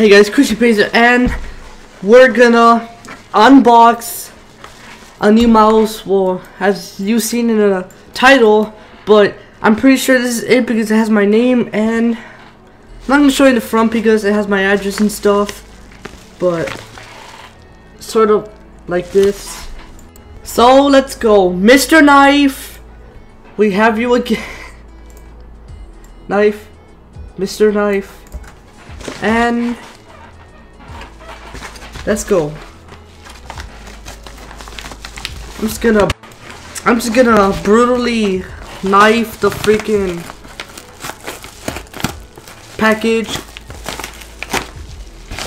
Hey guys, Chris G Plays, and we're gonna unbox a new mouse. Well, as you've seen in the title, but I'm pretty sure this is it because it has my name and I'm not gonna show you the front because it has my address and stuff, but sort of like this. So let's go, Mr. Knife. We have you again, Knife, Mr. Knife, and let's go. I'm just gonna, I'm just gonna brutally knife the freaking package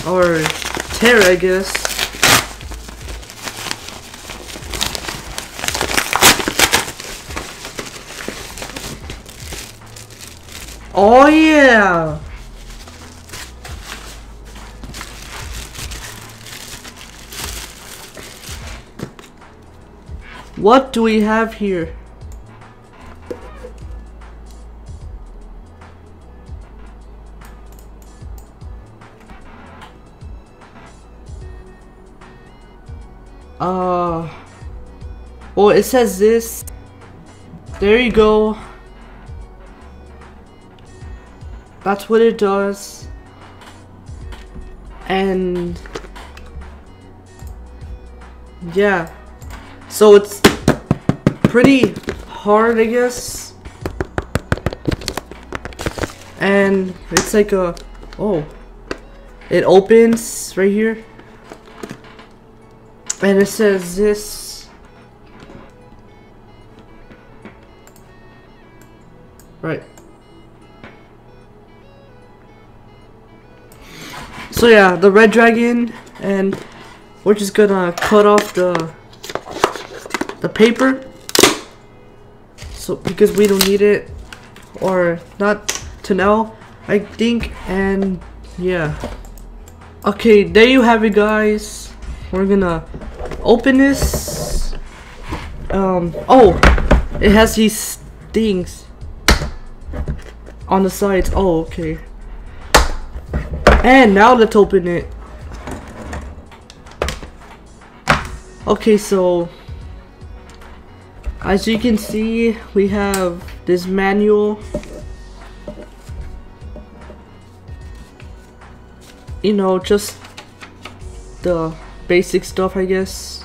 or tear, I guess. Oh yeah! What do we have here? Uh, well, it says this. There you go. That's what it does. And yeah. So it's pretty hard, I guess. And it's like a oh. It opens right here. And it says this Right. So yeah, the Redragon, and we're just gonna cut off the the paper. So because we don't need it, or not to know, I think, and yeah. Okay, there you have it, guys. We're gonna open this. Um. Oh, it has these things on the sides. Oh, okay. And now let's open it. Okay, so as you can see, we have this manual. You know, just the basic stuff, I guess.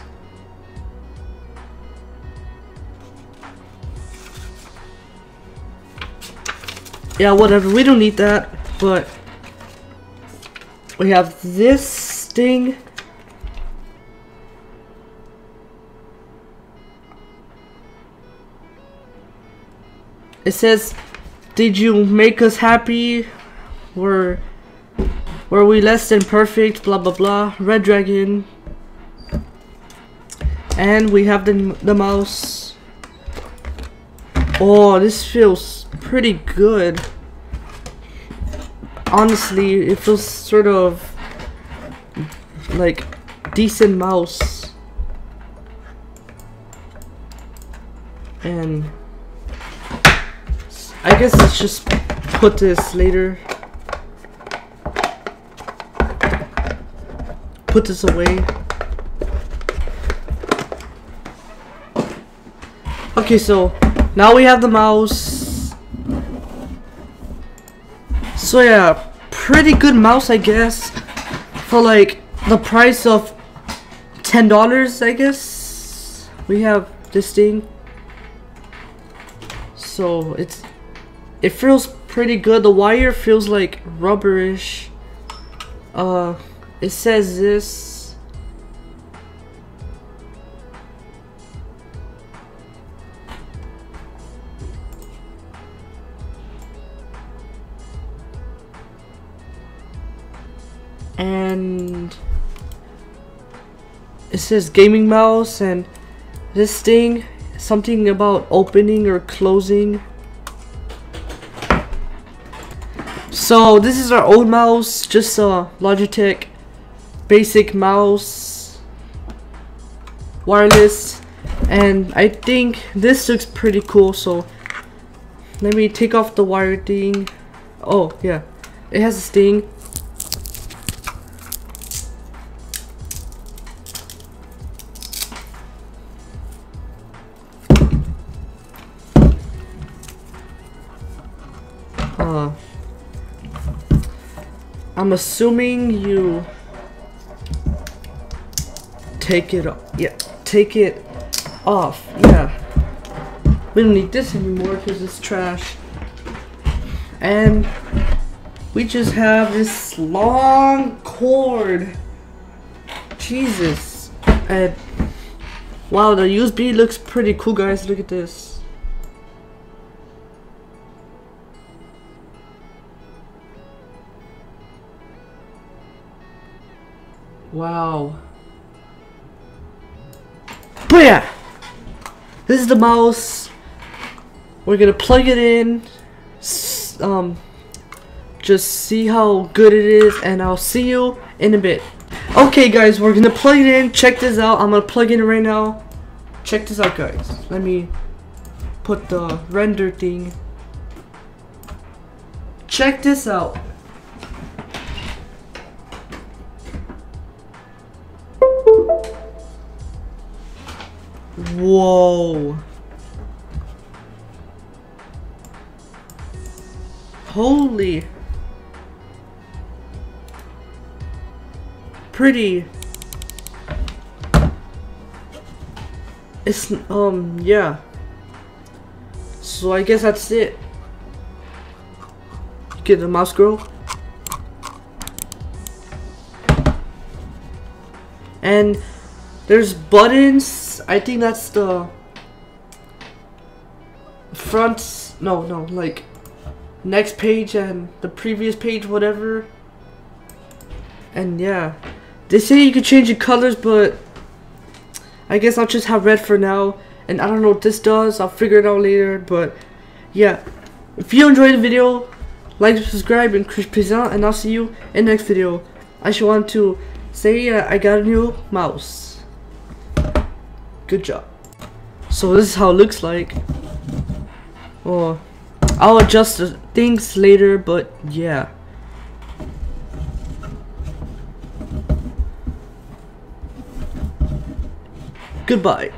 Yeah, whatever, we don't need that, but we have this thing. It says, did you make us happy? Were, were we less than perfect? Blah, blah, blah. Redragon. And we have the, the mouse. Oh, this feels pretty good honestly, it feels sort of like decent mouse. And I guess let's just put this later. Put this away. Okay, so now we have the mouse. So yeah, pretty good mouse I guess. For like the price of $10 I guess. We have this thing. So it's it feels pretty good. The wire feels like rubberish. Uh it says this and it says gaming mouse and this thing something about opening or closing so this is our old mouse just a Logitech basic mouse wireless and I think this looks pretty cool so let me take off the wire thing. Oh yeah it has a thing I'm assuming you take it off. Yeah, take it off. Yeah. We don't need this anymore because it's trash. And we just have this long cord. Jesus. And wow, the USB looks pretty cool, guys. Look at this. Wow. But yeah, this is the mouse. We're gonna plug it in. Um, just see how good it is, and I'll see you in a bit. Okay, guys, we're gonna plug it in. Check this out. I'm gonna plug it in right now. Check this out, guys. Let me put the render thing. Check this out. Whoa. Holy. Pretty. It's, um, yeah. So I guess that's it. Get the mouse girl. And there's buttons. I think that's the front. No, no, like next page and the previous page, whatever. And yeah, they say you can change the colors, but I guess I'll just have red for now. And I don't know what this does. I'll figure it out later. But yeah, if you enjoyed the video, like, subscribe, and peace out. And I'll see you in next video. I just want to say uh, I got a new mouse. Good job. So this is how it looks like. Oh, I'll adjust the things later, but yeah. Goodbye.